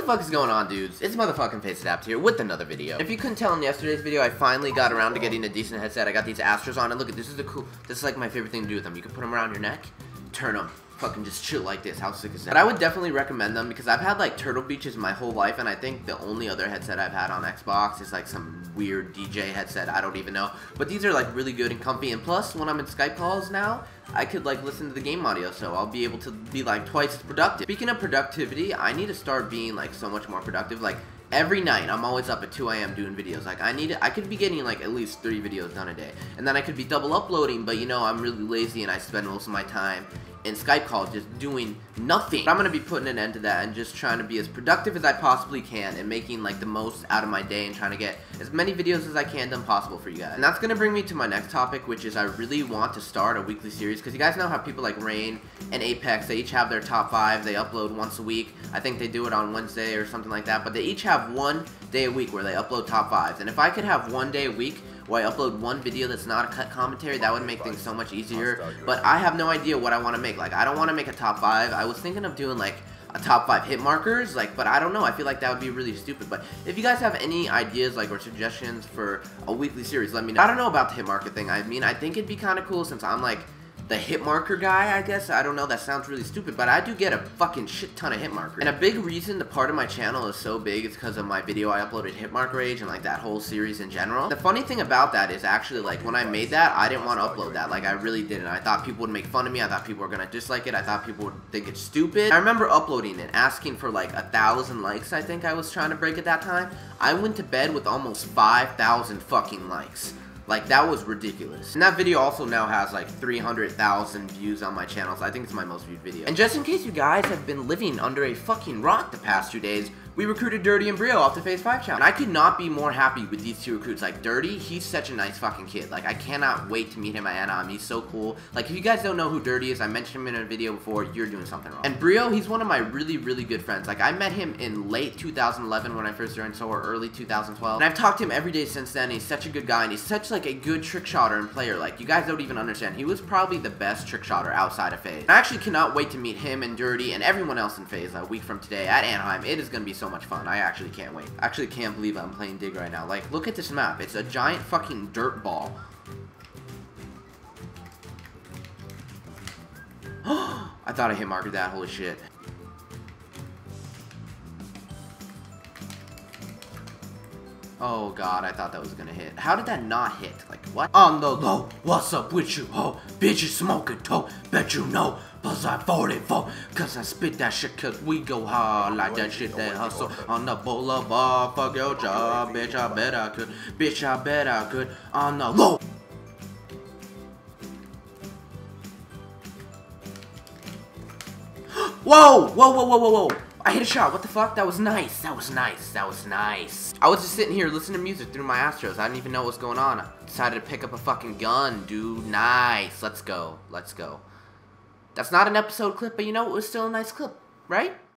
the fuck is going on, dudes? It's motherfucking Face here with another video. If you couldn't tell in yesterday's video, I finally got around to getting a decent headset. I got these Astros on, and look at this is the cool. This is like my favorite thing to do with them. You can put them around your neck, turn them, fucking just chill like this. How sick is that? But I would definitely recommend them because I've had like Turtle Beaches my whole life, and I think the only other headset I've had on Xbox is like some weird DJ headset. I don't even know. But these are like really good and comfy. And plus, when I'm in Skype calls now, I could like listen to the game audio, so I'll be able to be like twice as productive. Speaking of productivity, I need to start being like so much more productive. Like every night I'm always up at 2 a.m. doing videos. Like I need I could be getting like at least three videos done a day. And then I could be double uploading, but you know, I'm really lazy and I spend most of my time in Skype calls just doing nothing. But I'm gonna be putting an end to that and just trying to be as productive as I possibly can and making like the most out of my day and trying to get as many videos as I can done possible for you guys. And that's gonna bring me to my next topic, which is I really want to start a weekly series because you guys know how people like Rain and Apex, they each have their top five, they upload once a week. I think they do it on Wednesday or something like that, but they each have one day a week where they upload top fives. And if I could have one day a week where I upload one video that's not a cut commentary, that would make things so much easier. But I have no idea what I want to make. Like, I don't want to make a top five. I was thinking of doing like a top five hit markers, like, but I don't know. I feel like that would be really stupid. But if you guys have any ideas, like, or suggestions for a weekly series, let me know. I don't know about the hit marker thing. I mean, I think it'd be kind of cool since I'm like the hit marker guy, I guess. I don't know, that sounds really stupid, but I do get a fucking shit ton of hit markers. And a big reason the part of my channel is so big is because of my video I uploaded Hit Marker Rage and like that whole series in general. The funny thing about that is actually like when I made that, I didn't want to upload that. Like I really didn't. I thought people would make fun of me. I thought people were gonna dislike it. I thought people would think it's stupid. I remember uploading it, asking for like a thousand likes, I think I was trying to break at that time. I went to bed with almost 5,000 fucking likes. Like, that was ridiculous. And that video also now has like 300,000 views on my channel, so I think it's my most viewed video. And just in case you guys have been living under a fucking rock the past two days, we recruited Dirty and Brio off the FaZe 5 challenge. And I could not be more happy with these two recruits. Like, Dirty, he's such a nice fucking kid. Like, I cannot wait to meet him at Anaheim. He's so cool. Like, if you guys don't know who Dirty is, I mentioned him in a video before, you're doing something wrong. And Brio, he's one of my really, really good friends. Like, I met him in late 2011 when I first joined or early 2012. And I've talked to him every day since then. He's such a good guy, and he's such, like, a good trick shotter and player. Like, you guys don't even understand. He was probably the best trick shotter outside of FaZe. I actually cannot wait to meet him and Dirty and everyone else in FaZe a week from today at Anaheim. It is going to be so much fun. I actually can't wait. I actually can't believe I'm playing Dig right now. Like, look at this map. It's a giant fucking dirt ball. I thought I hit marker that. Holy shit. Oh god, I thought that was gonna hit. How did that not hit? Like, what? On the low, what's up with you, ho? Bitch, you smoking dope, bet you know. Plus I 44, cause I spit that shit cause we go hard like that shit that hustle on the boulevard. Fuck your job, bitch, I bet I could. Bitch, I bet I could. On the low. Whoa! Whoa, whoa, whoa, whoa, whoa! I hit a shot. What the fuck? That was nice. That was nice. That was nice. I was just sitting here listening to music through my Astros. I didn't even know what was going on. I decided to pick up a fucking gun, dude. Nice. Let's go. Let's go. That's not an episode clip, but you know, it was still a nice clip, right?